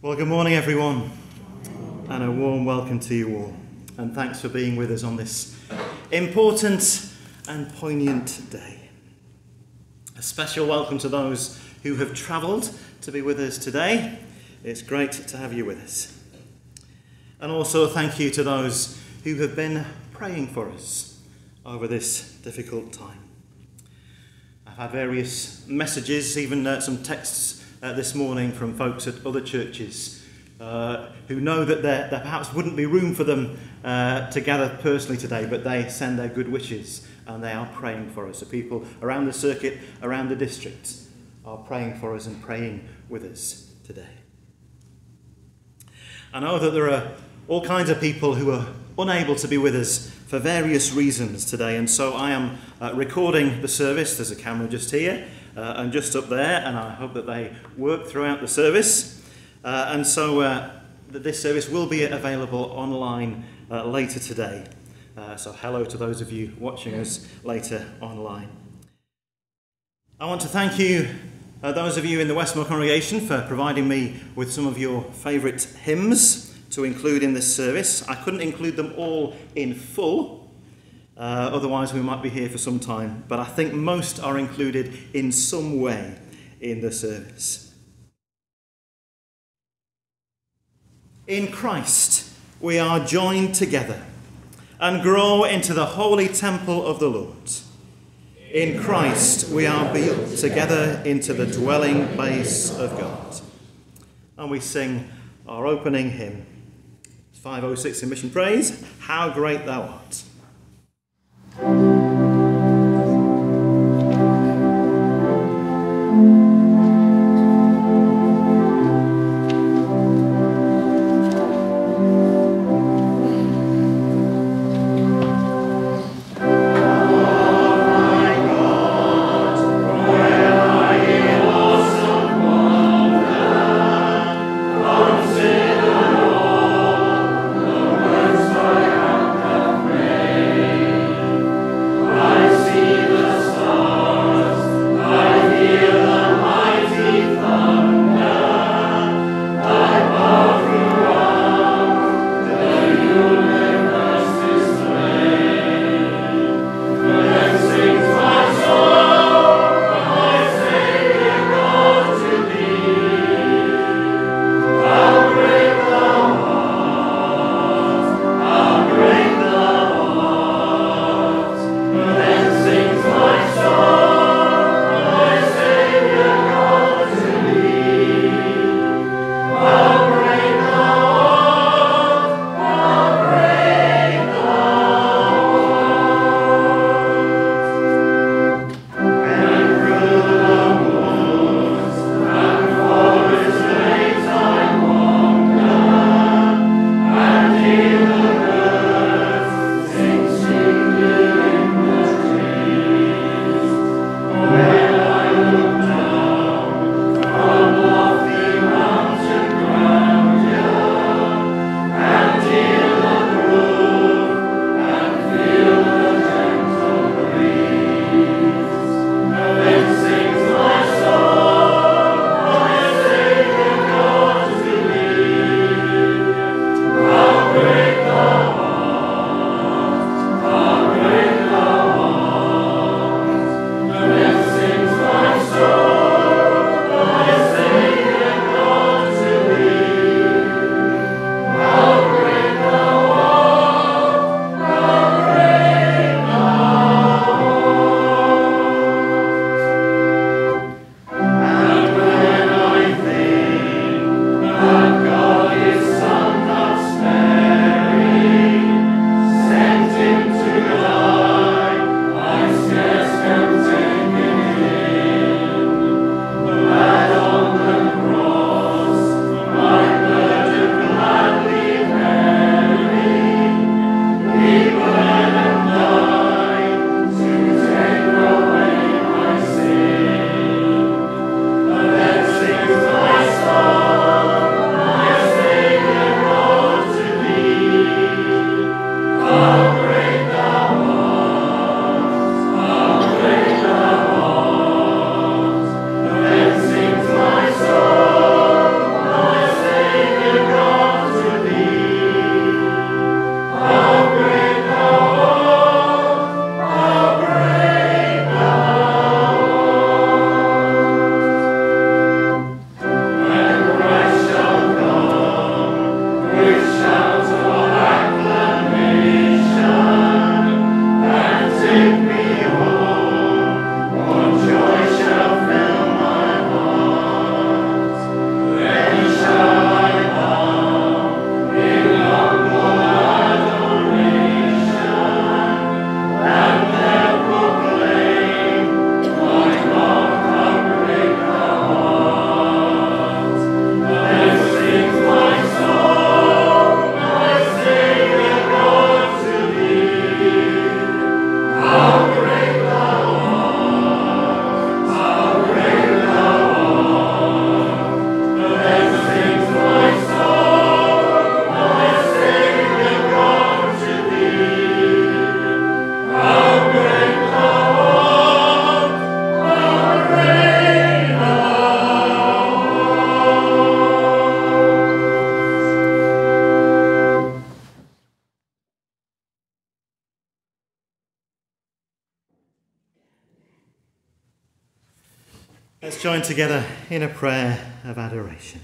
Well, good morning, everyone, and a warm welcome to you all. And thanks for being with us on this important and poignant day. A special welcome to those who have travelled to be with us today. It's great to have you with us. And also, thank you to those who have been praying for us over this difficult time. I've had various messages, even uh, some texts uh, this morning from folks at other churches uh, who know that there, there perhaps wouldn't be room for them uh, to gather personally today, but they send their good wishes and they are praying for us. The people around the circuit, around the district, are praying for us and praying with us today. I know that there are all kinds of people who are unable to be with us for various reasons today, and so I am uh, recording the service. There's a camera just here uh, and just up there, and I hope that they work throughout the service. Uh, and so uh, this service will be available online uh, later today. Uh, so hello to those of you watching us later online. I want to thank you, those of you in the West Moor congregation, for providing me with some of your favourite hymns to include in this service. I couldn't include them all in full, uh, otherwise, we might be here for some time. But I think most are included in some way in the service. In Christ, we are joined together and grow into the holy temple of the Lord. In Christ, we are built together into the dwelling place of God. And we sing our opening hymn, 506 in Mission Praise How Great Thou Art. Let's in a prayer of adoration.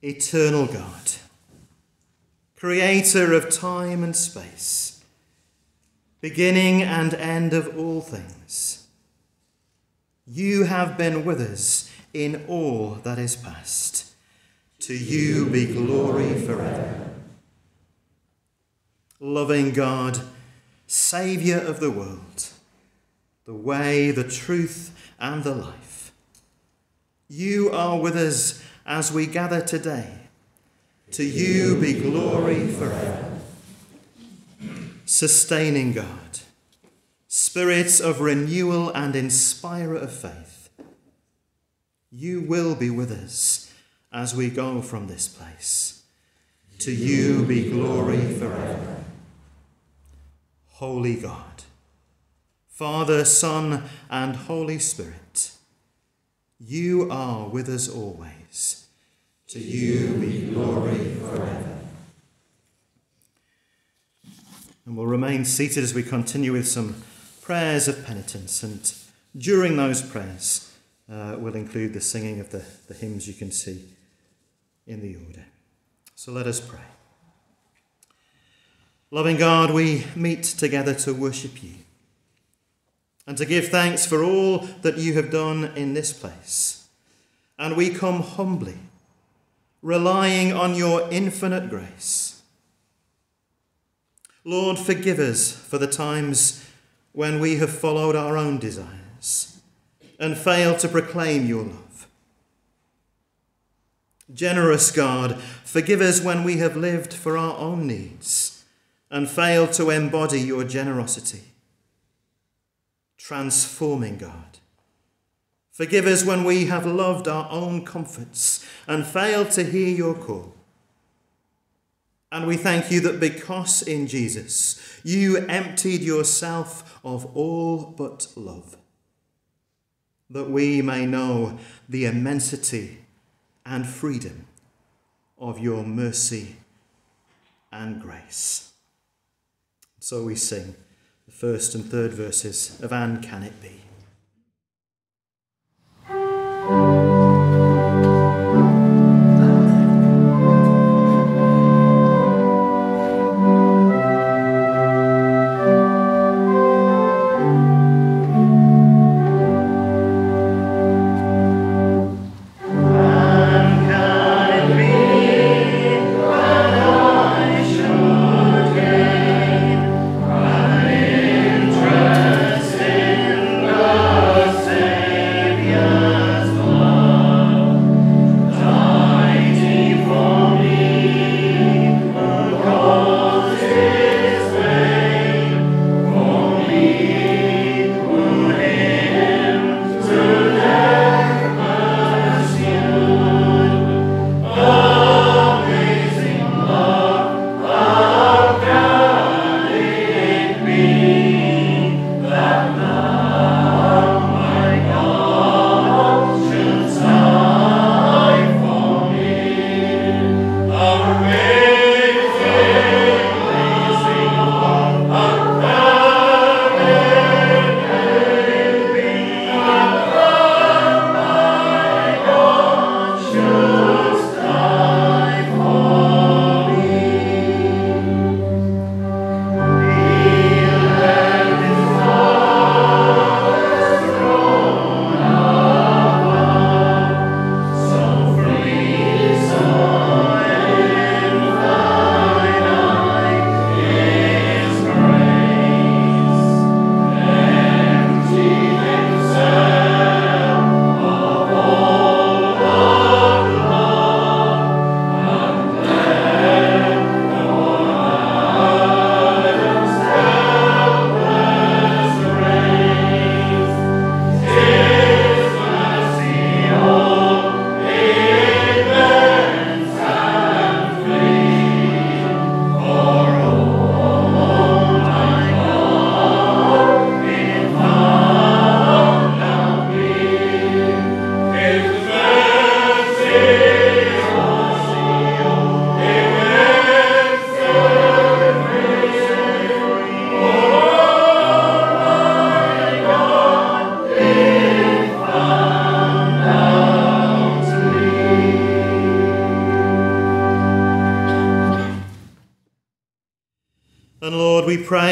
Eternal God, creator of time and space, beginning and end of all things, you have been with us in all that is past. To you be glory forever. Loving God, Saviour of the world, the way, the truth, and the life. You are with us as we gather today. To you be glory forever. Sustaining God, spirits of renewal and inspirer of faith, you will be with us as we go from this place. To you be glory forever. Holy God, Father, Son, and Holy Spirit, you are with us always. To you be glory forever. And we'll remain seated as we continue with some prayers of penitence. And during those prayers, uh, we'll include the singing of the, the hymns you can see in the order. So let us pray. Loving God, we meet together to worship you and to give thanks for all that you have done in this place. And we come humbly, relying on your infinite grace. Lord, forgive us for the times when we have followed our own desires and failed to proclaim your love. Generous God, forgive us when we have lived for our own needs and fail to embody your generosity. Transforming God. Forgive us when we have loved our own comforts and failed to hear your call. And we thank you that because in Jesus you emptied yourself of all but love, that we may know the immensity and freedom of your mercy and grace. So we sing first and third verses of And Can It Be?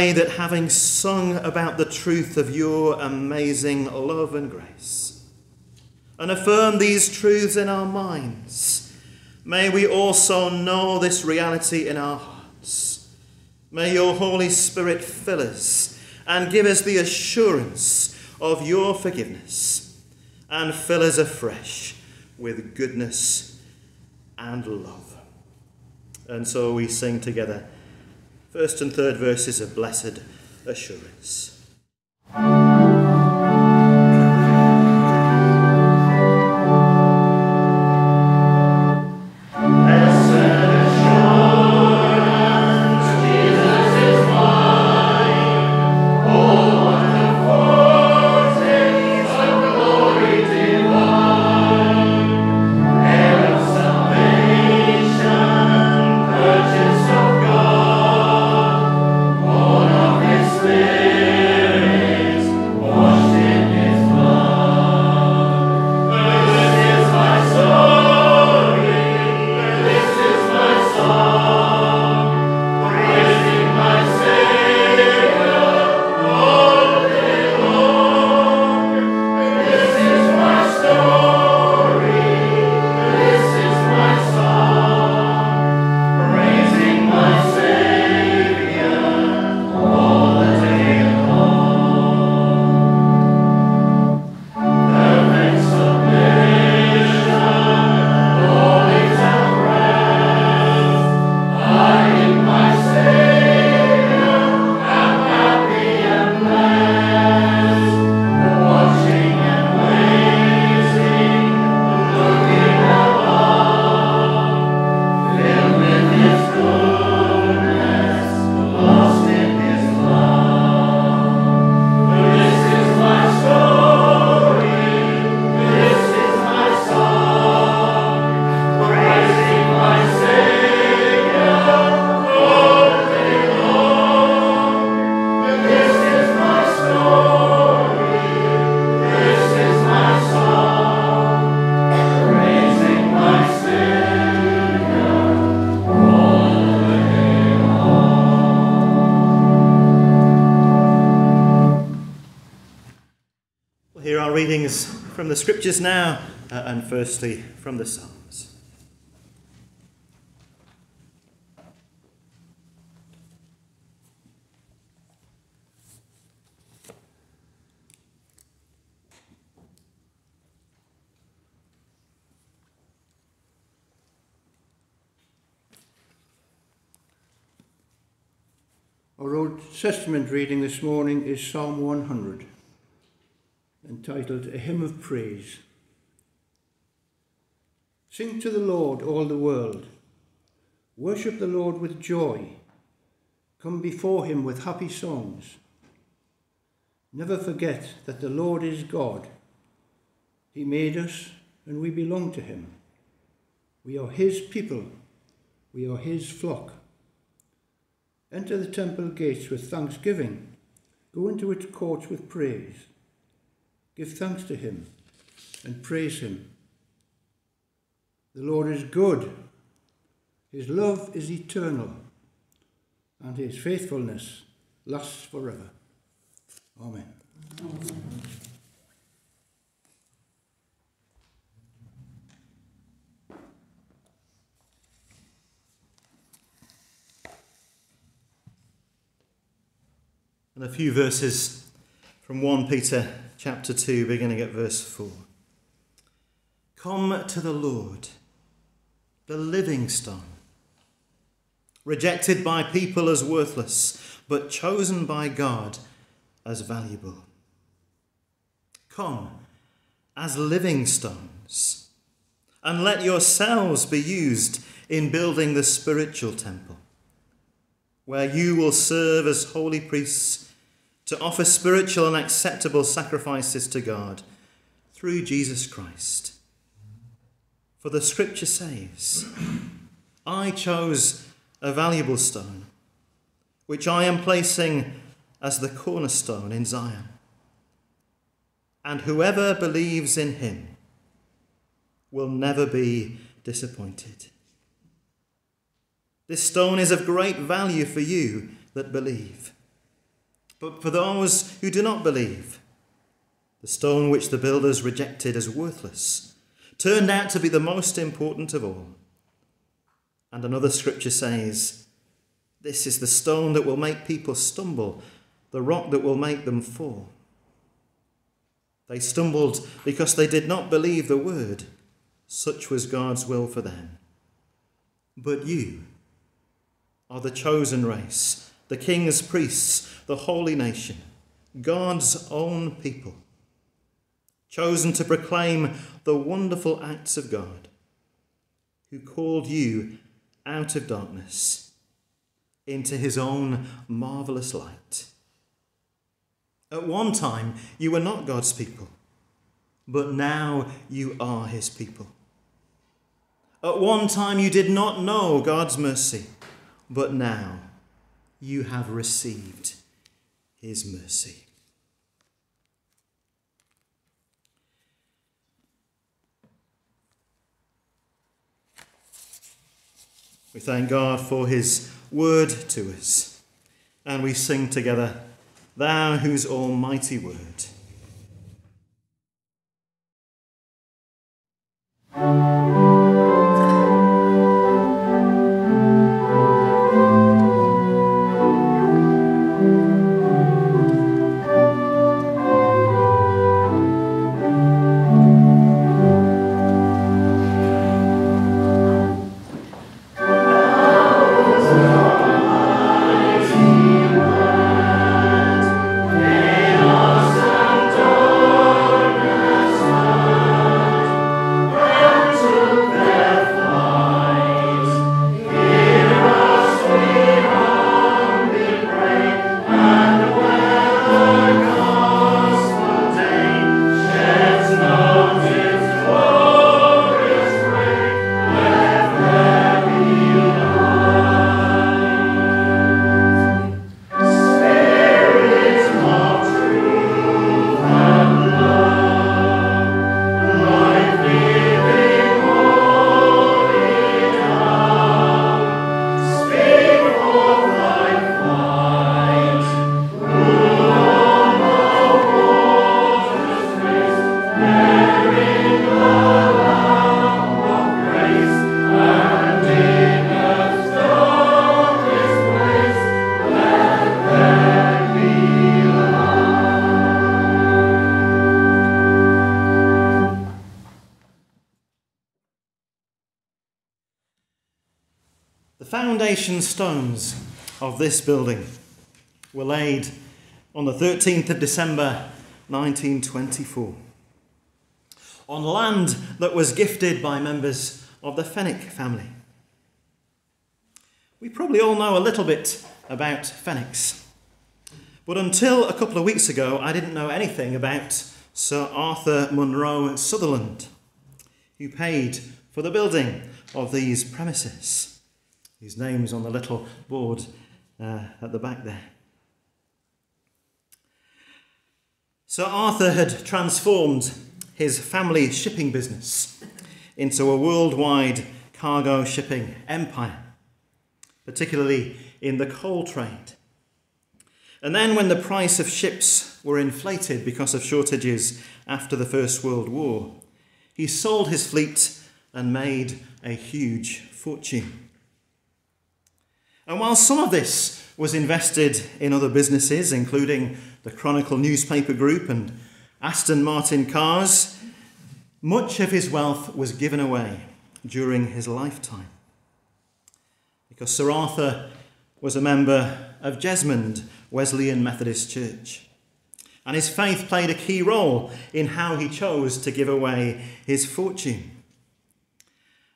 Pray that having sung about the truth of your amazing love and grace, and affirm these truths in our minds, may we also know this reality in our hearts. May your Holy Spirit fill us and give us the assurance of your forgiveness and fill us afresh with goodness and love. And so we sing together First and third verses of Blessed Assurance. Scriptures now, uh, and firstly from the Psalms. Our Old Testament reading this morning is Psalm 100 entitled A Hymn of Praise. Sing to the Lord, all the world. Worship the Lord with joy. Come before him with happy songs. Never forget that the Lord is God. He made us and we belong to him. We are his people. We are his flock. Enter the temple gates with thanksgiving. Go into its courts with praise. Give thanks to him and praise him. The Lord is good. His love is eternal, and his faithfulness lasts forever. Amen. Amen. And a few verses from 1 Peter chapter 2, beginning at verse 4. Come to the Lord, the living stone, rejected by people as worthless, but chosen by God as valuable. Come as living stones, and let yourselves be used in building the spiritual temple, where you will serve as holy priests to offer spiritual and acceptable sacrifices to God through Jesus Christ. For the scripture says, I chose a valuable stone, which I am placing as the cornerstone in Zion. And whoever believes in him will never be disappointed. This stone is of great value for you that believe. But for those who do not believe, the stone which the builders rejected as worthless turned out to be the most important of all. And another scripture says, This is the stone that will make people stumble, the rock that will make them fall. They stumbled because they did not believe the word. Such was God's will for them. But you are the chosen race, the king's priests, the holy nation, God's own people, chosen to proclaim the wonderful acts of God, who called you out of darkness into his own marvelous light. At one time, you were not God's people, but now you are his people. At one time, you did not know God's mercy, but now you have received his mercy. We thank God for his word to us, and we sing together, Thou whose almighty word. Stones of this building were laid on the 13th of December 1924 on land that was gifted by members of the Fenwick family. We probably all know a little bit about Fenwicks, but until a couple of weeks ago, I didn't know anything about Sir Arthur Munro Sutherland, who paid for the building of these premises. His name's on the little board uh, at the back there. Sir Arthur had transformed his family shipping business into a worldwide cargo shipping empire, particularly in the coal trade. And then, when the price of ships were inflated because of shortages after the First World War, he sold his fleet and made a huge fortune. And while some of this was invested in other businesses, including the Chronicle newspaper group and Aston Martin cars, much of his wealth was given away during his lifetime. Because Sir Arthur was a member of Jesmond Wesleyan Methodist Church. And his faith played a key role in how he chose to give away his fortune.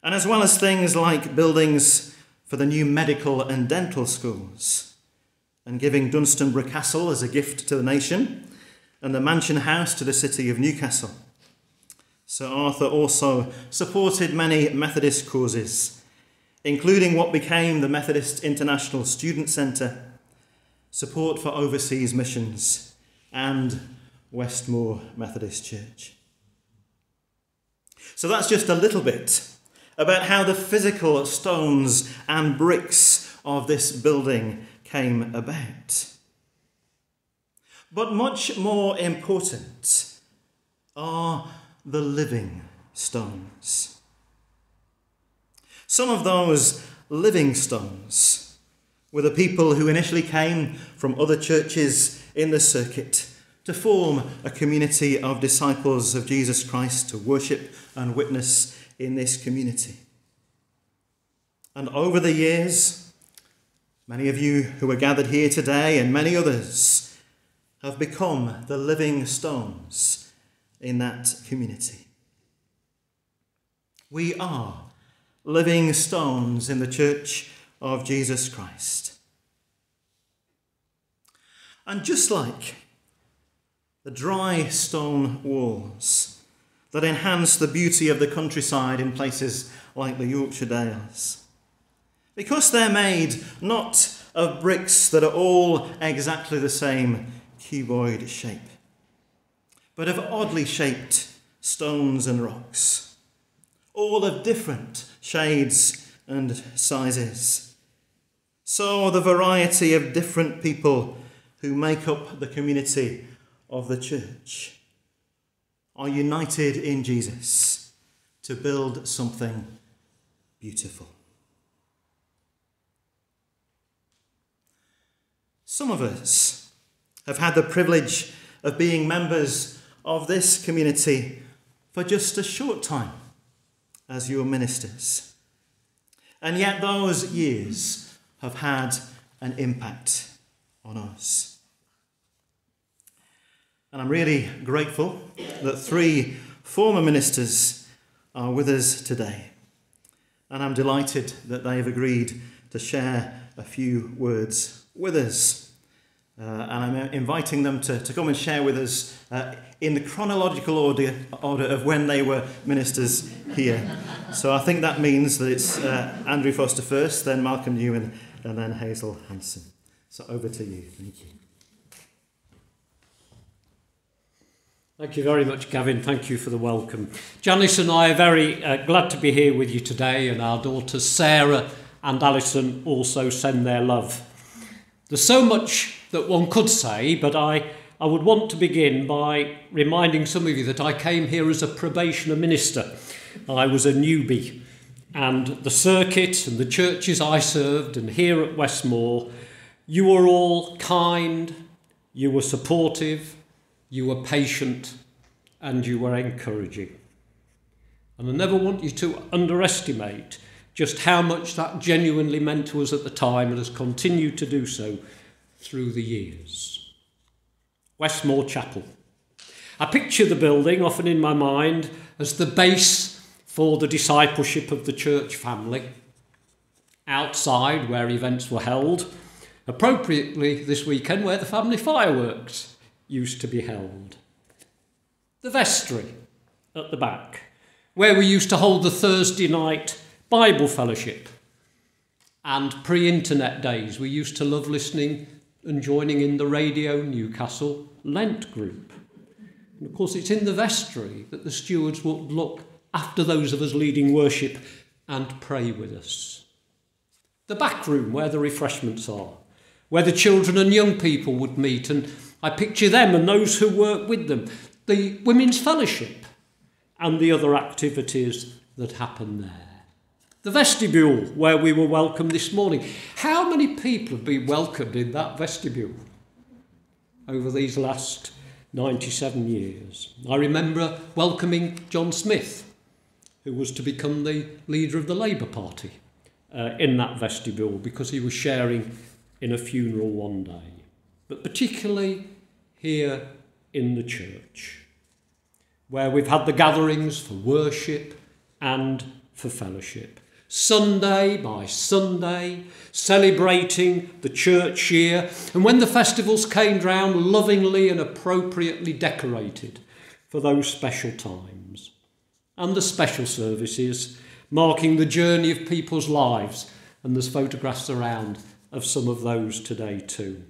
And as well as things like buildings for the new medical and dental schools, and giving Dunstanburgh Castle as a gift to the nation, and the mansion house to the city of Newcastle. Sir Arthur also supported many Methodist causes, including what became the Methodist International Student Centre, support for overseas missions, and West Moor Methodist Church. So that's just a little bit about how the physical stones and bricks of this building came about. But much more important are the living stones. Some of those living stones were the people who initially came from other churches in the circuit to form a community of disciples of Jesus Christ to worship and witness in this community. And over the years, many of you who are gathered here today and many others have become the living stones in that community. We are living stones in the church of Jesus Christ. And just like the dry stone walls that enhance the beauty of the countryside in places like the Yorkshire Dales, because they're made not of bricks that are all exactly the same cuboid shape, but of oddly shaped stones and rocks, all of different shades and sizes. So, the variety of different people who make up the community of the church are united in Jesus to build something beautiful. Some of us have had the privilege of being members of this community for just a short time as your ministers. And yet, those years have had an impact on us. And I'm really grateful that three former ministers are with us today. And I'm delighted that they have agreed to share a few words with us. Uh, and I'm inviting them to, to come and share with us uh, in the chronological order, order of when they were ministers here. So I think that means that it's uh, Andrew Foster first, then Malcolm Newman, and then Hazel Hanson. So over to you. Thank you. Thank you very much, Gavin. Thank you for the welcome. Janice and I are very uh, glad to be here with you today, and our daughters Sarah and Alison also send their love. There's so much that one could say, but I, I would want to begin by reminding some of you that I came here as a probationer minister. I was a newbie, and the circuit and the churches I served, and here at West Moor, you were all kind, you were supportive, you were patient, and you were encouraging. And I never want you to underestimate just how much that genuinely meant to us at the time and has continued to do so through the years. West Moor Chapel. I picture the building often in my mind as the base for the discipleship of the church family. Outside, where events were held, appropriately this weekend, where the family fireworks used to be held. The vestry at the back, where we used to hold the Thursday night Bible fellowship. And pre internet days, we used to love listening and joining in the Radio Newcastle Lent group. And of course, it's in the vestry that the stewards would look after those of us leading worship and pray with us. The back room where the refreshments are, where the children and young people would meet and I picture them and those who work with them, the Women's Fellowship, and the other activities that happen there. The vestibule where we were welcomed this morning. How many people have been welcomed in that vestibule over these last 97 years? I remember welcoming John Smith, who was to become the leader of the Labour Party, uh, in that vestibule because he was sharing in a funeral one day but particularly here in the church, where we've had the gatherings for worship and for fellowship. Sunday by Sunday, celebrating the church year, and when the festivals came round, lovingly and appropriately decorated for those special times. And the special services marking the journey of people's lives, and there's photographs around of some of those today too.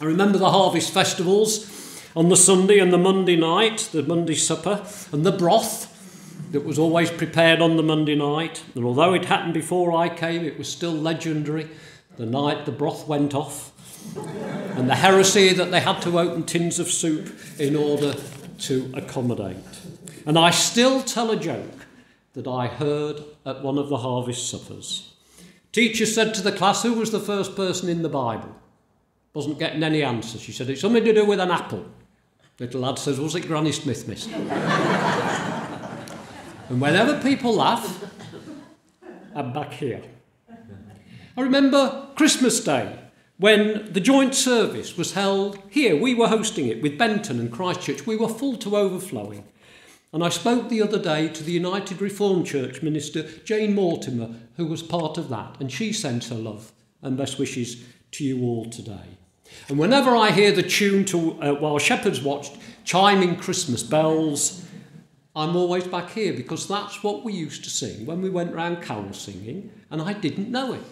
I remember the harvest festivals on the Sunday and the Monday night, the Monday supper, and the broth that was always prepared on the Monday night. And although it happened before I came, it was still legendary. The night the broth went off, and the heresy that they had to open tins of soup in order to accommodate. And I still tell a joke that I heard at one of the harvest suppers. Teacher said to the class, Who was the first person in the Bible? Wasn't getting any answer. She said, It's something to do with an apple. Little lad says, Was it Granny Smith, miss? and whenever people laugh, I'm back here. I remember Christmas Day when the joint service was held here. We were hosting it with Benton and Christchurch. We were full to overflowing. And I spoke the other day to the United Reformed Church minister, Jane Mortimer, who was part of that, and she sent her love and best wishes to you all today. And whenever I hear the tune to uh, while shepherds watched chiming Christmas bells, I'm always back here because that's what we used to sing when we went round carol singing, and I didn't know it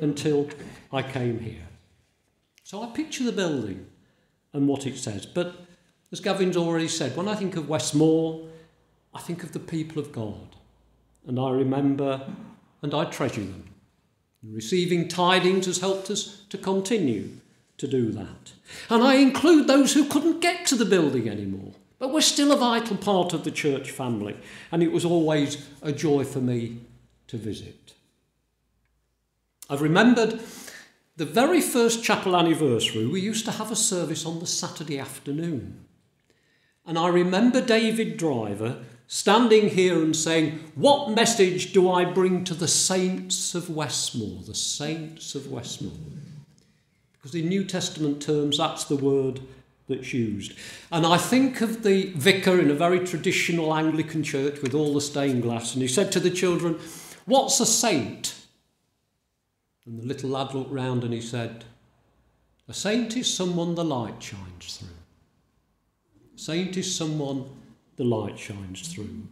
until I came here. So I picture the building and what it says, but as Gavin's already said, when I think of West Moor, I think of the people of God, and I remember and I treasure them. Receiving tidings has helped us to continue to do that. And I include those who couldn't get to the building anymore, but were still a vital part of the church family, and it was always a joy for me to visit. I've remembered the very first chapel anniversary, we used to have a service on the Saturday afternoon. And I remember David Driver standing here and saying, What message do I bring to the saints of West Moor? The saints of West Moor. Because in New Testament terms, that's the word that's used. And I think of the vicar in a very traditional Anglican church with all the stained glass, and he said to the children, What's a saint? And the little lad looked round and he said, A saint is someone the light shines through. A saint is someone the light shines through.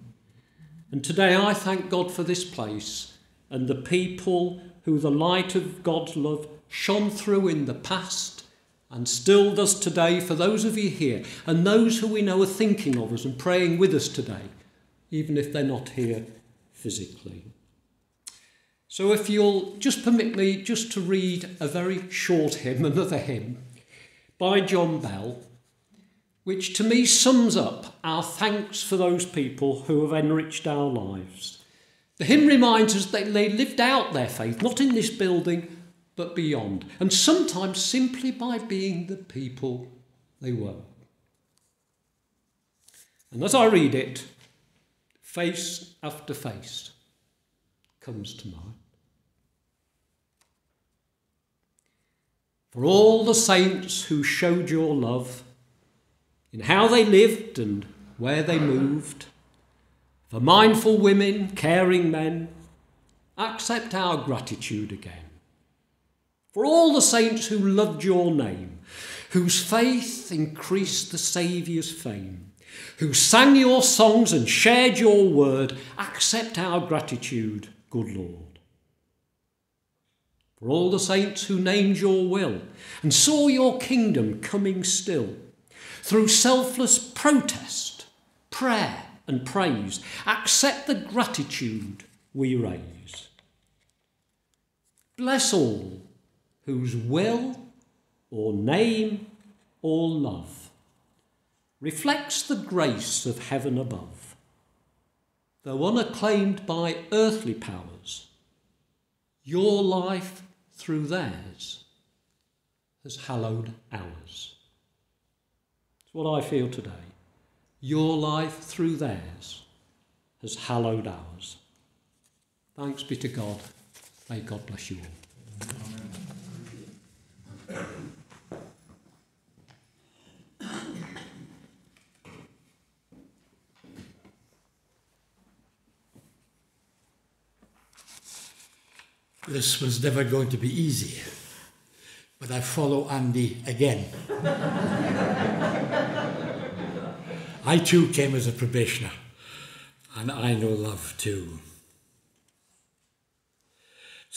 And today I thank God for this place and the people who the light of God's love shone through in the past and still does today for those of you here and those who we know are thinking of us and praying with us today, even if they're not here physically. So, if you'll just permit me just to read a very short hymn, another hymn by John Bell, which to me sums up our thanks for those people who have enriched our lives. The hymn reminds us that they lived out their faith, not in this building, but beyond, and sometimes simply by being the people they were. And as I read it, face after face comes to mind. For all the saints who showed your love in how they lived and where they moved, for mindful women, caring men, accept our gratitude again for all the saints who loved your name, whose faith increased the Saviour's fame, who sang your songs and shared your word, accept our gratitude, good Lord. For all the saints who named your will and saw your kingdom coming still, through selfless protest, prayer, and praise, accept the gratitude we raise. Bless all whose will or name or love reflects the grace of heaven above. Though unacclaimed by earthly powers, your life through theirs has hallowed ours. It's what I feel today. Your life through theirs has hallowed ours. Thanks be to God. May God bless you all. This was never going to be easy, but I follow Andy again. I too came as a probationer, and I know love too.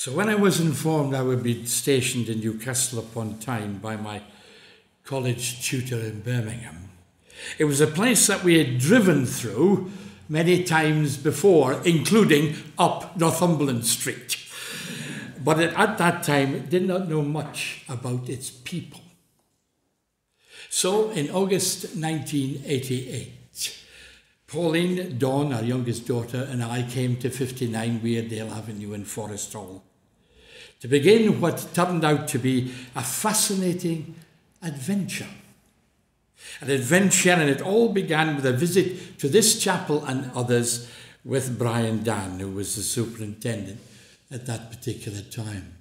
So when I was informed I would be stationed in Newcastle upon Tyne by my college tutor in Birmingham, it was a place that we had driven through many times before, including up Northumberland Street but at that time did not know much about its people. So in August 1988, Pauline, Dawn, our youngest daughter, and I came to 59 Weardale Avenue in Forest Hall to begin what turned out to be a fascinating adventure. An adventure, and it all began with a visit to this chapel and others with Brian Dan, who was the superintendent at that particular time.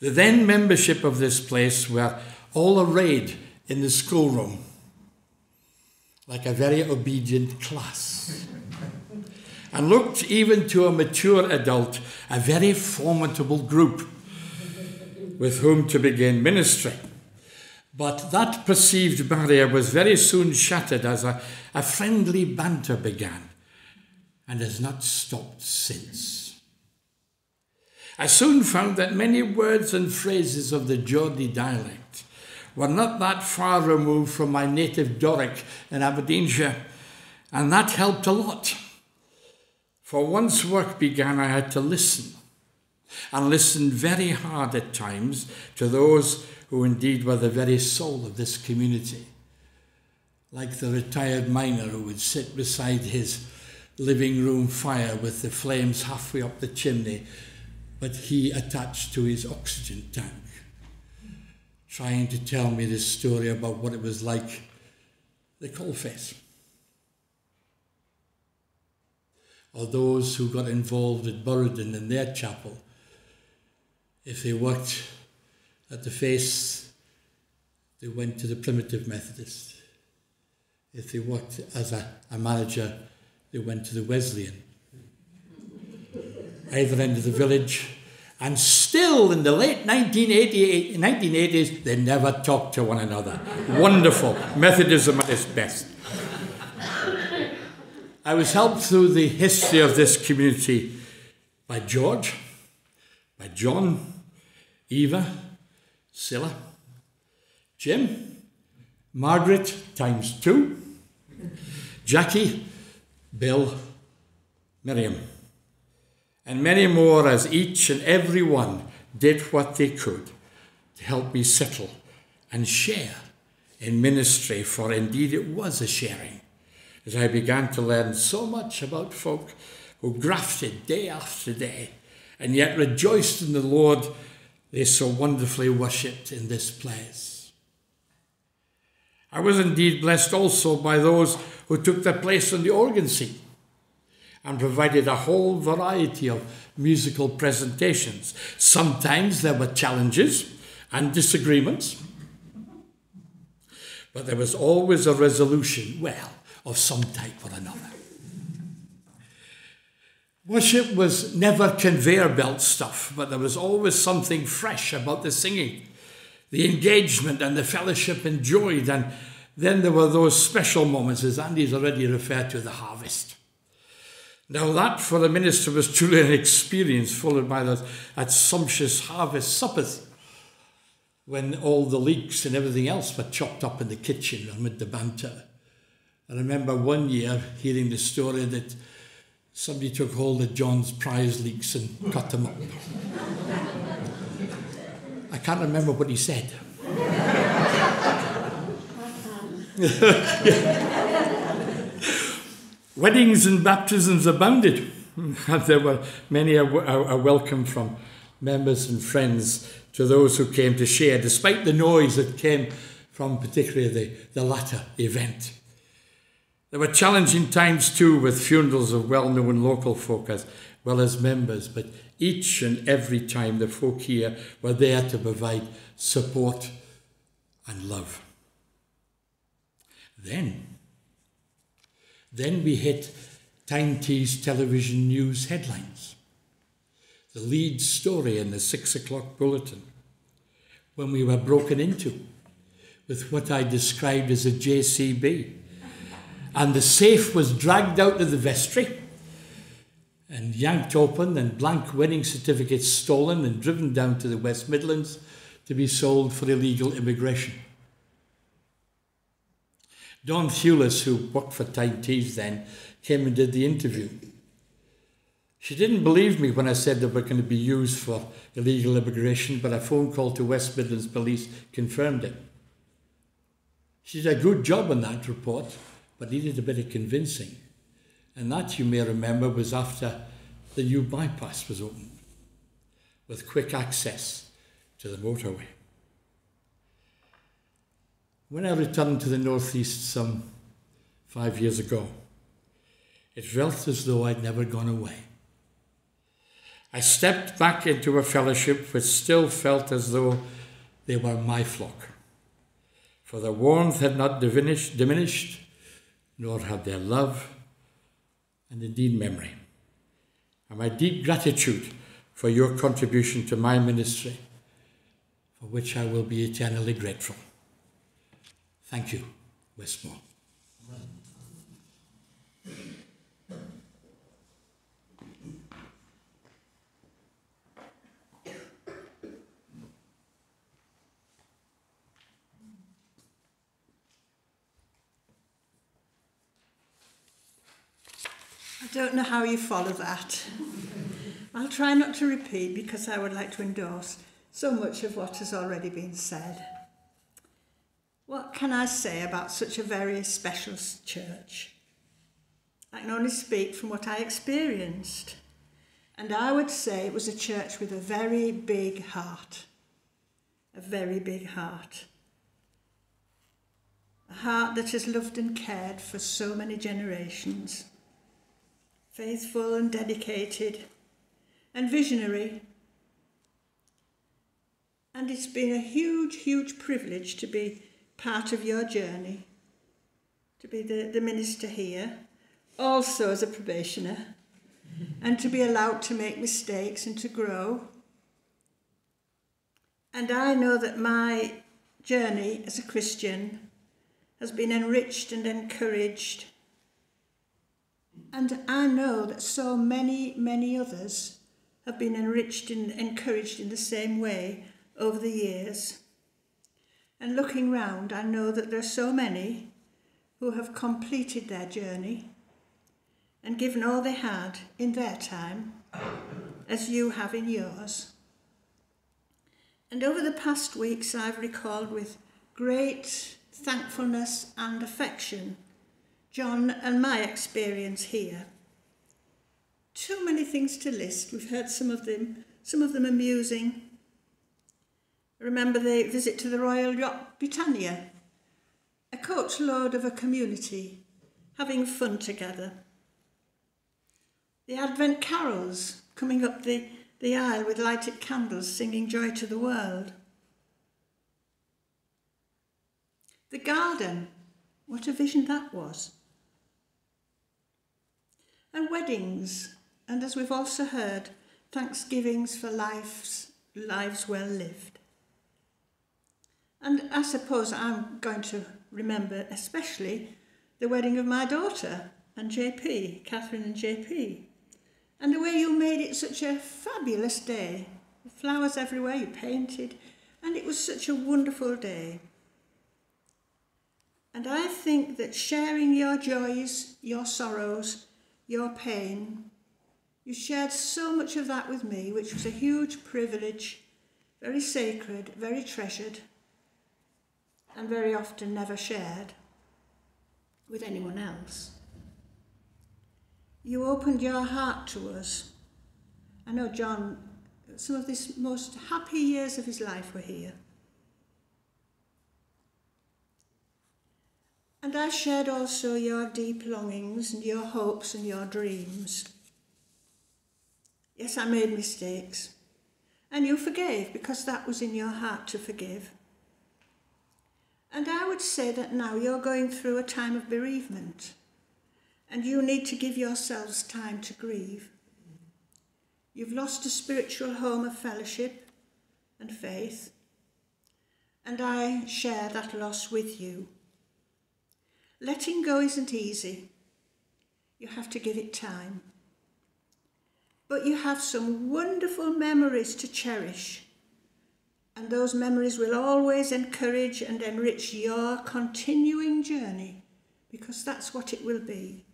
The then membership of this place were all arrayed in the schoolroom like a very obedient class and looked even to a mature adult a very formidable group with whom to begin ministry. But that perceived barrier was very soon shattered as a, a friendly banter began and has not stopped since. I soon found that many words and phrases of the Geordie dialect were not that far removed from my native Doric in Aberdeenshire, and that helped a lot. For once work began, I had to listen, and listen very hard at times to those who indeed were the very soul of this community. Like the retired miner who would sit beside his living room fire with the flames halfway up the chimney, but he attached to his oxygen tank, trying to tell me this story about what it was like the coalface. Or those who got involved at Burradon in their chapel, if they worked at the face, they went to the primitive Methodist. If they worked as a, a manager they went to the Wesleyan, either end of the village, and still in the late 1980s, they never talked to one another. Wonderful. Methodism at its best. I was helped through the history of this community by George, by John, Eva, Silla, Jim, Margaret times two, Jackie, Bill, Miriam, and many more as each and every one did what they could to help me settle and share in ministry, for indeed it was a sharing, as I began to learn so much about folk who grafted day after day and yet rejoiced in the Lord they so wonderfully worshipped in this place. I was indeed blessed also by those who took their place on the organ seat and provided a whole variety of musical presentations. Sometimes there were challenges and disagreements, but there was always a resolution, well, of some type or another. Worship was never conveyor belt stuff, but there was always something fresh about the singing, the engagement, and the fellowship enjoyed. And then there were those special moments, as Andy's already referred to, the harvest. Now, that for the minister was truly an experience, followed by that, that sumptuous harvest suppers, when all the leeks and everything else were chopped up in the kitchen amid the banter. I remember one year hearing the story that somebody took hold of John's prize leeks and cut them up. I can't remember what he said. Weddings and baptisms abounded, there were many a, a, a welcome from members and friends to those who came to share, despite the noise that came from particularly the, the latter event. There were challenging times too with funerals of well known local folk as well as members, but each and every time the folk here were there to provide support and love. Then, then we hit Tyne Tees television news headlines. The lead story in the six o'clock bulletin, when we were broken into with what I described as a JCB. And the safe was dragged out of the vestry and yanked open, and blank wedding certificates stolen and driven down to the West Midlands to be sold for illegal immigration. Dawn Thewlis, who worked for Tyne Tees then, came and did the interview. She didn't believe me when I said they were going to be used for illegal immigration, but a phone call to West Midlands Police confirmed it. She did a good job on that report, but needed a bit of convincing. And that, you may remember, was after the new bypass was opened, with quick access to the motorway. When I returned to the northeast some five years ago, it felt as though I'd never gone away. I stepped back into a fellowship which still felt as though they were my flock. For the warmth had not diminished, diminished nor had their love, and indeed memory. And my deep gratitude for your contribution to my ministry, for which I will be eternally grateful. Thank you, West Moor. Don't know how you follow that. I'll try not to repeat because I would like to endorse so much of what has already been said. What can I say about such a very special church? I can only speak from what I experienced. And I would say it was a church with a very big heart. A very big heart. A heart that has loved and cared for so many generations faithful and dedicated and visionary. And it's been a huge, huge privilege to be part of your journey, to be the, the minister here, also as a probationer, and to be allowed to make mistakes and to grow. And I know that my journey as a Christian has been enriched and encouraged and I know that so many, many others have been enriched and encouraged in the same way over the years. And looking round, I know that there are so many who have completed their journey and given all they had in their time, as you have in yours. And over the past weeks, I've recalled with great thankfulness and affection John and my experience here. Too many things to list. We've heard some of them, some of them amusing. Remember the visit to the Royal Yacht Britannia, a coach load of a community having fun together. The Advent carols coming up the, the aisle with lighted candles singing Joy to the World. The garden, what a vision that was and weddings, and as we've also heard, thanksgivings for lives, lives well lived. And I suppose I'm going to remember especially the wedding of my daughter and JP, Catherine and JP, and the way you made it such a fabulous day. Flowers everywhere, you painted, and it was such a wonderful day. And I think that sharing your joys, your sorrows, your pain. You shared so much of that with me, which was a huge privilege, very sacred, very treasured, and very often never shared with anyone else. You opened your heart to us. I know John, some of these most happy years of his life were here. And I shared also your deep longings and your hopes and your dreams. Yes, I made mistakes. And you forgave because that was in your heart to forgive. And I would say that now you're going through a time of bereavement and you need to give yourselves time to grieve. You've lost a spiritual home of fellowship and faith, and I share that loss with you. Letting go isn't easy. You have to give it time. But you have some wonderful memories to cherish. And those memories will always encourage and enrich your continuing journey because that's what it will be.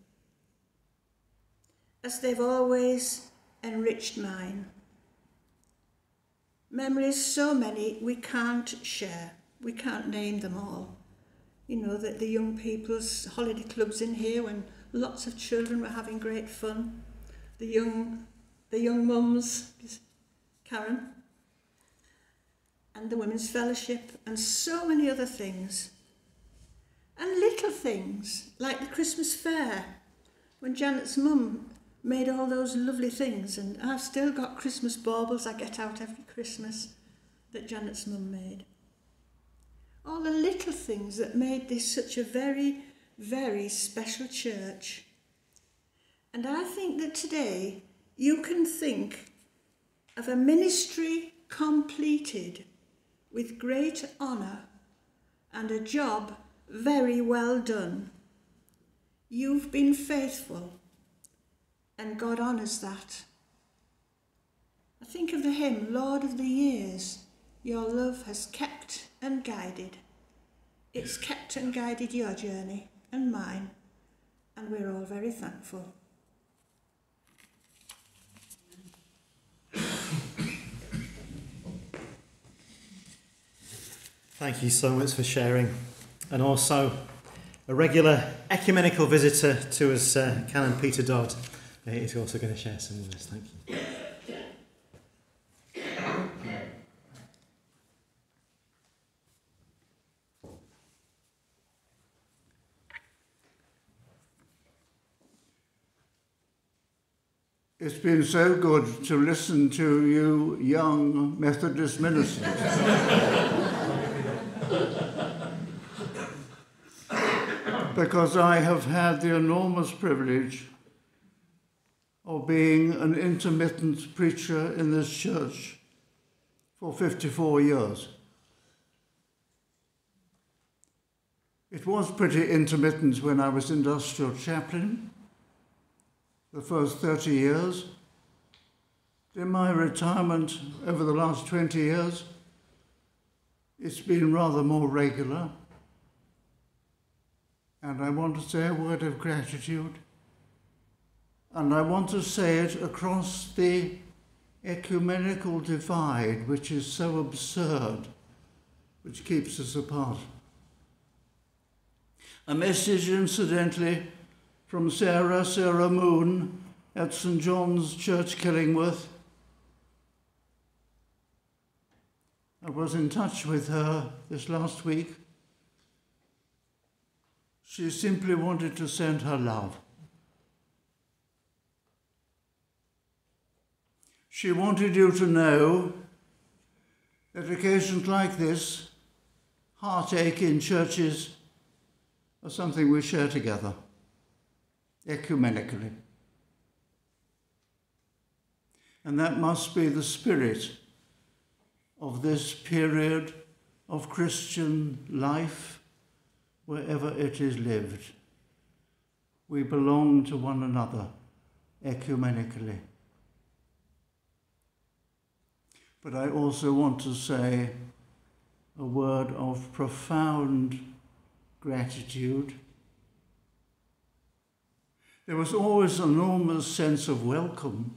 As they've always enriched mine. Memories so many we can't share, we can't name them all. You know, that the young people's holiday clubs in here when lots of children were having great fun. The young, the young mums, Karen, and the Women's Fellowship, and so many other things. And little things, like the Christmas fair, when Janet's mum made all those lovely things, and I've still got Christmas baubles I get out every Christmas that Janet's mum made. All the little things that made this such a very, very special church. And I think that today you can think of a ministry completed with great honour and a job very well done. You've been faithful and God honours that. I think of the hymn, Lord of the Years, your love has kept and guided. It's kept and guided your journey and mine, and we're all very thankful. Thank you so much for sharing. And also, a regular ecumenical visitor to us, uh, Canon Peter Dodd, is also going to share some with us. Thank you. It's been so good to listen to you young Methodist ministers. because I have had the enormous privilege of being an intermittent preacher in this church for 54 years. It was pretty intermittent when I was industrial chaplain, the first 30 years. In my retirement over the last 20 years, it's been rather more regular. And I want to say a word of gratitude and I want to say it across the ecumenical divide, which is so absurd, which keeps us apart. A message, incidentally, from Sarah, Sarah Moon at St John's Church, Killingworth. I was in touch with her this last week. She simply wanted to send her love. She wanted you to know that occasions like this, heartache in churches, are something we share together, ecumenically. And that must be the spirit of this period of Christian life, wherever it is lived. We belong to one another ecumenically. But I also want to say a word of profound gratitude. There was always an enormous sense of welcome.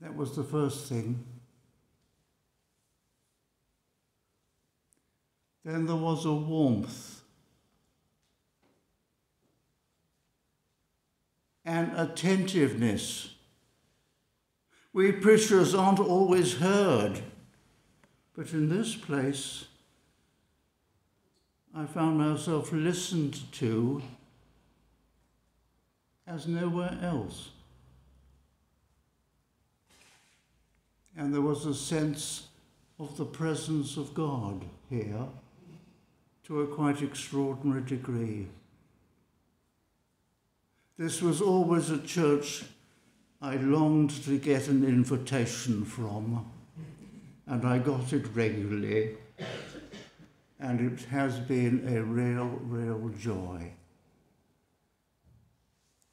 That was the first thing. Then there was a warmth and attentiveness we preachers aren't always heard. But in this place, I found myself listened to as nowhere else. And there was a sense of the presence of God here to a quite extraordinary degree. This was always a church I longed to get an invitation from, and I got it regularly, and it has been a real, real joy.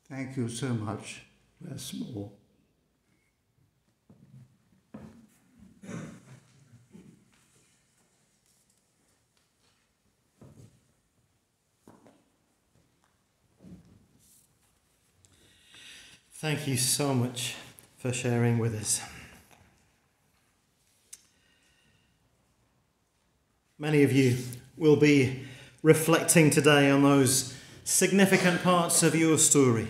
Thank you so much, Bless more. Thank you so much for sharing with us. Many of you will be reflecting today on those significant parts of your story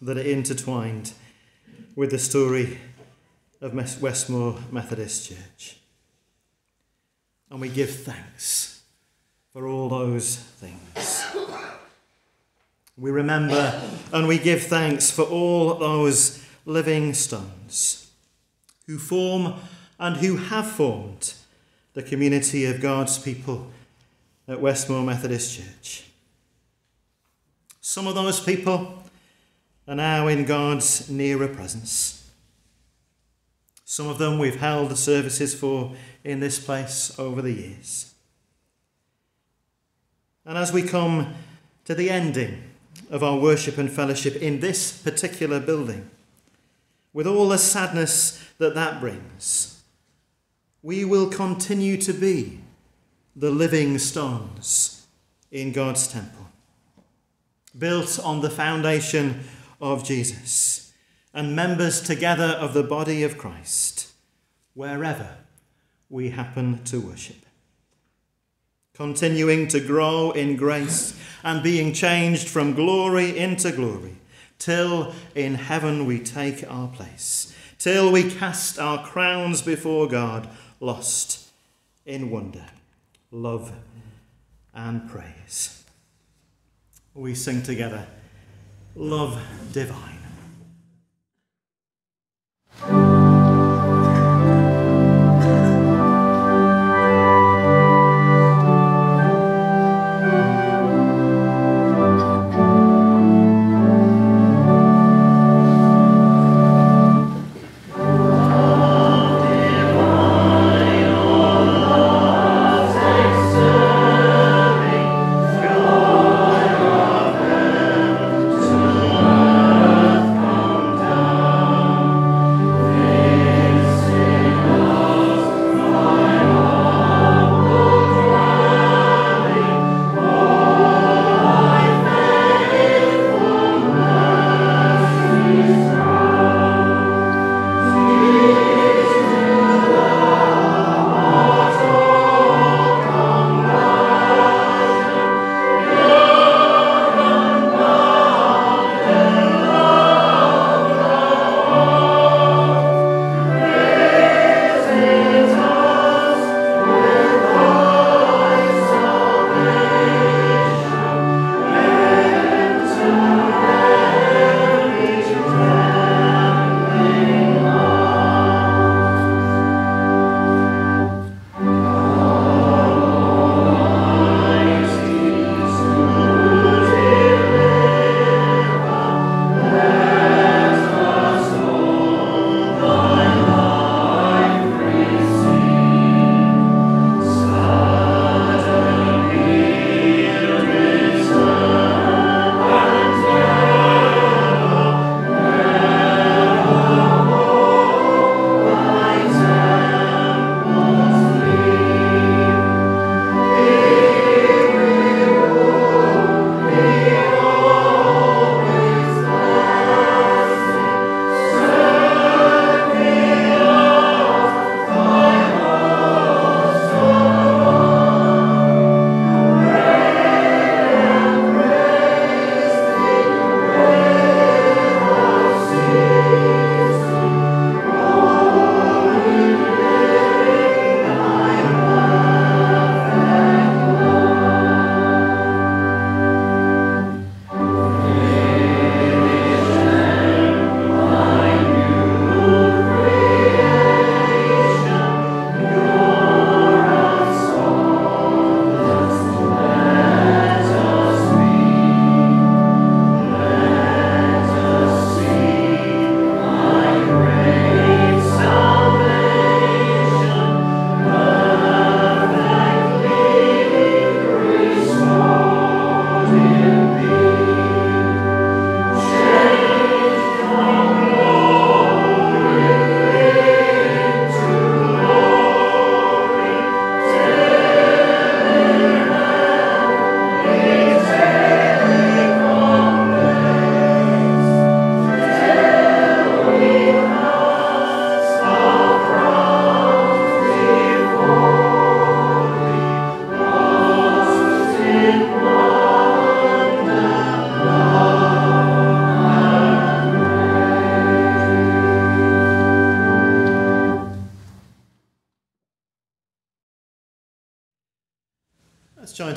that are intertwined with the story of West Moor Methodist Church. And we give thanks for all those things. We remember and we give thanks for all those living stones who form and who have formed the community of God's people at West Moor Methodist Church. Some of those people are now in God's nearer presence. Some of them we've held the services for in this place over the years. And as we come to the ending of our worship and fellowship in this particular building, with all the sadness that that brings, we will continue to be the living stones in God's temple, built on the foundation of Jesus and members together of the body of Christ, wherever we happen to worship. Continuing to grow in grace and being changed from glory into glory, till in heaven we take our place, till we cast our crowns before God, lost in wonder, love, and praise. We sing together, Love Divine.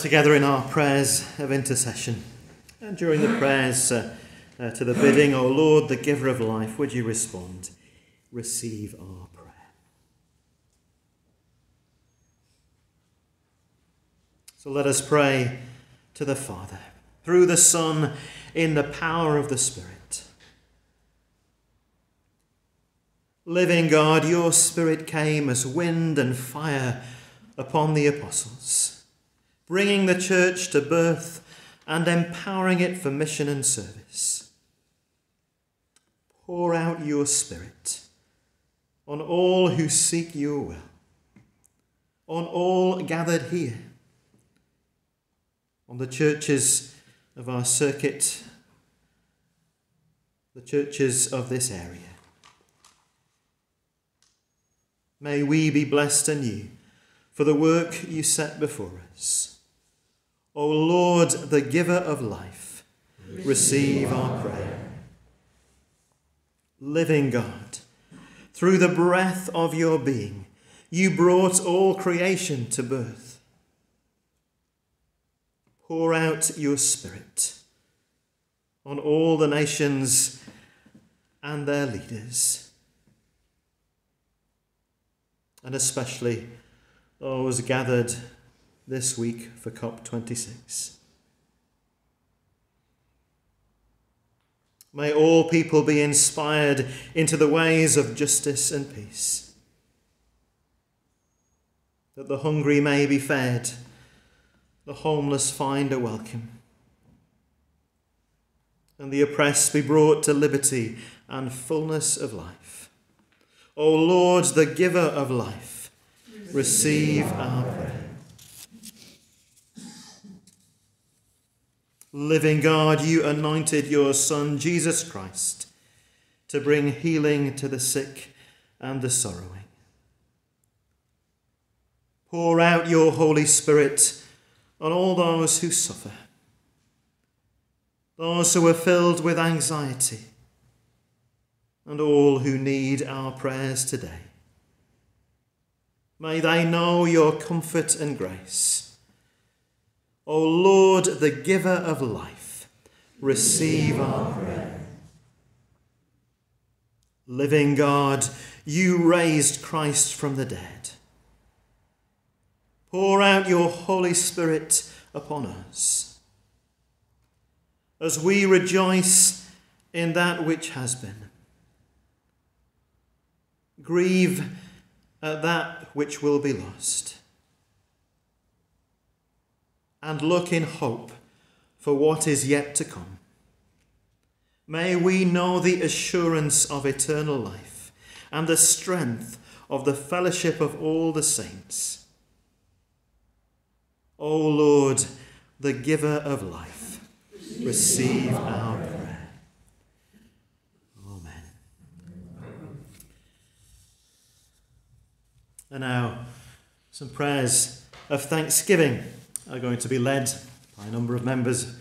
Together in our prayers of intercession. And during the prayers uh, uh, to the bidding, O Lord, the giver of life, would you respond? Receive our prayer. So let us pray to the Father, through the Son, in the power of the Spirit. Living God, your Spirit came as wind and fire upon the apostles bringing the church to birth and empowering it for mission and service. Pour out your Spirit on all who seek your will, on all gathered here, on the churches of our circuit, the churches of this area. May we be blessed anew for the work you set before us. O Lord, the giver of life, receive our prayer. Living God, through the breath of your being, you brought all creation to birth. Pour out your Spirit on all the nations and their leaders, and especially those gathered this week for COP26. May all people be inspired into the ways of justice and peace, that the hungry may be fed, the homeless find a welcome, and the oppressed be brought to liberty and fullness of life. O Lord, the giver of life, receive our prayer. Living God, you anointed your Son, Jesus Christ, to bring healing to the sick and the sorrowing. Pour out your Holy Spirit on all those who suffer, those who are filled with anxiety, and all who need our prayers today. May they know your comfort and grace O Lord, the giver of life, receive our prayer. Living God, you raised Christ from the dead. Pour out your Holy Spirit upon us as we rejoice in that which has been. Grieve at that which will be lost and look in hope for what is yet to come. May we know the assurance of eternal life and the strength of the fellowship of all the saints. O Lord, the giver of life, receive our prayer. Amen. And now, some prayers of thanksgiving are going to be led by a number of members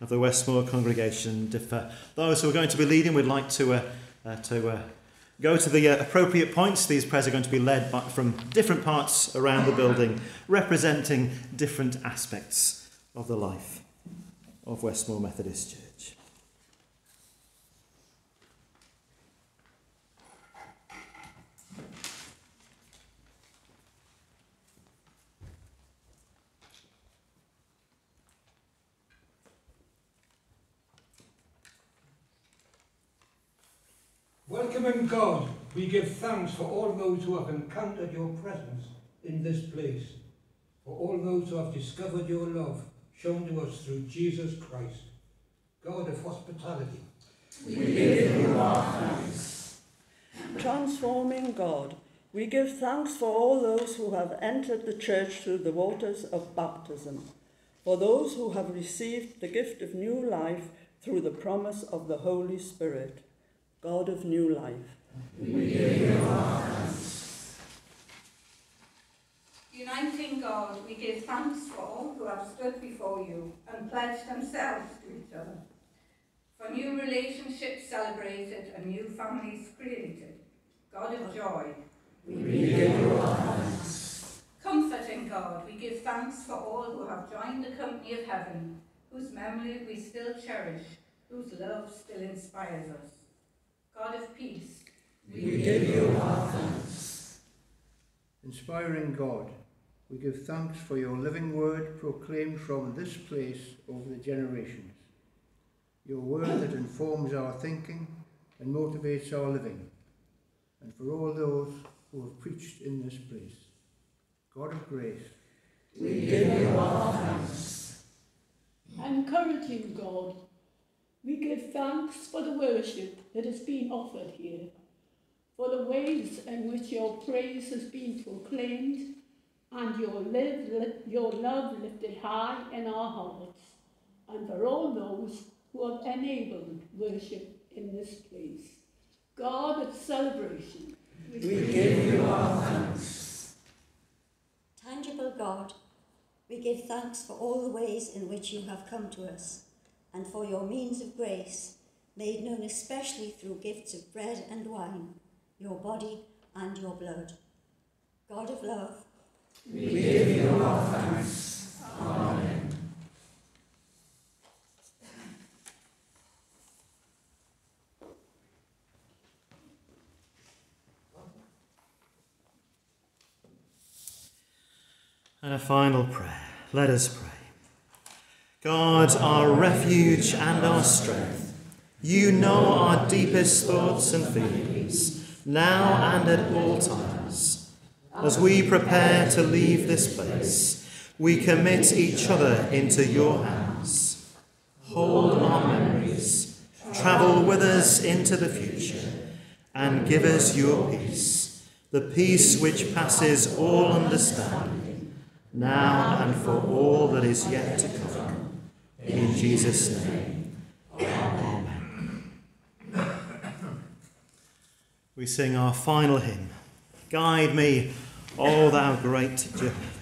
of the West Moor congregation. If uh, those who are going to be leading would like to, uh, uh, to uh, go to the uh, appropriate points, these prayers are going to be led by, from different parts around the building, representing different aspects of the life of West Moor Methodist Church. Welcoming God, we give thanks for all those who have encountered your presence in this place, for all those who have discovered your love shown to us through Jesus Christ. God of hospitality, we give you our thanks. Transforming God, we give thanks for all those who have entered the church through the waters of baptism, for those who have received the gift of new life through the promise of the Holy Spirit God of new life. We give you our thanks. Uniting God, we give thanks for all who have stood before you and pledged themselves to each other. For new relationships celebrated and new families created. God of joy, we, we give you our thanks. Comforting God, we give thanks for all who have joined the company of heaven, whose memory we still cherish, whose love still inspires us. God of peace, we, we give you our thanks. Inspiring God, we give thanks for your living word proclaimed from this place over the generations. Your word that informs our thinking and motivates our living. And for all those who have preached in this place. God of grace, we give you our thanks. Encouraging God, we give thanks for the worship that has been offered here, for the ways in which your praise has been proclaimed and your, live, your love lifted high in our hearts, and for all those who have enabled worship in this place. God of celebration, we give you our thanks. Tangible God, we give thanks for all the ways in which you have come to us, and for your means of grace, made known especially through gifts of bread and wine, your body and your blood. God of love, we give you our thanks. Amen. And a final prayer. Let us pray. God, our refuge and our strength, you know our deepest thoughts and feelings, now and at all times. As we prepare to leave this place, we commit each other into your hands. Hold our memories, travel with us into the future, and give us your peace, the peace which passes all understanding, now and for all that is yet to come. In Jesus' name. Amen. We sing our final hymn. Guide me, O thou great Jehovah.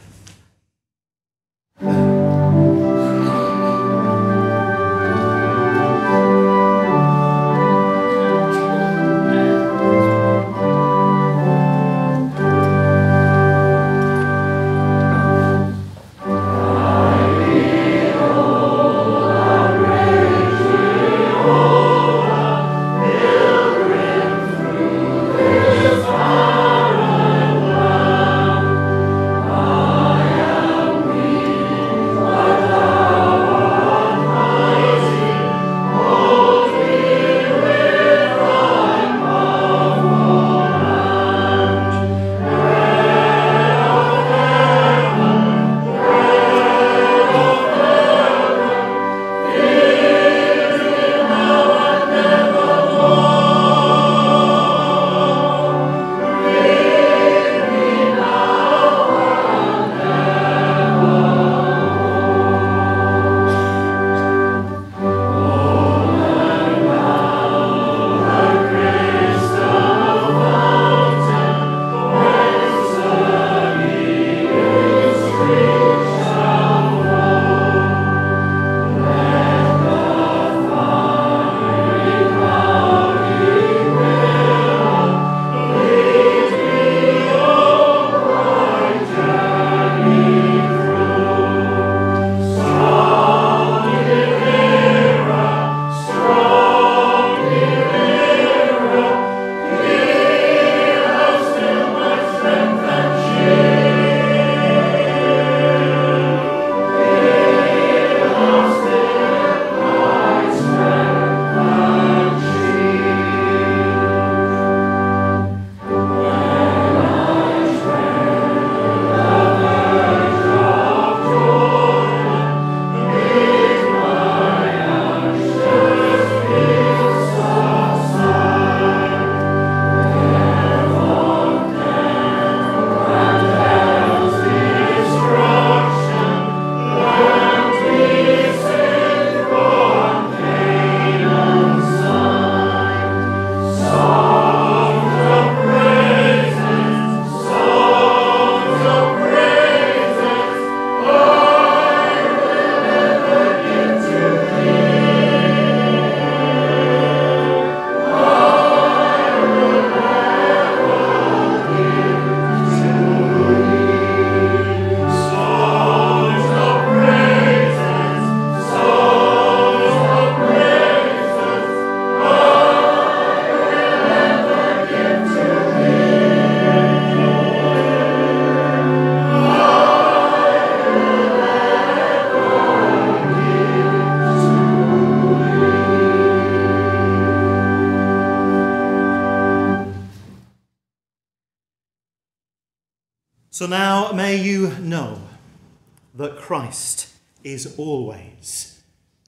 Christ is always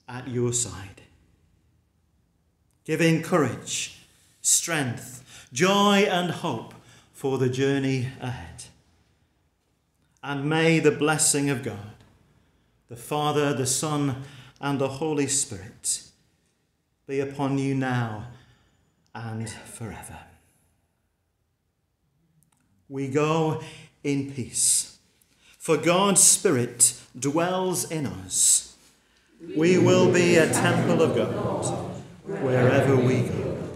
at your side, giving courage, strength, joy, and hope for the journey ahead. And may the blessing of God, the Father, the Son, and the Holy Spirit be upon you now and forever. We go in peace, for God's Spirit dwells in us. We will be a temple of God wherever we go.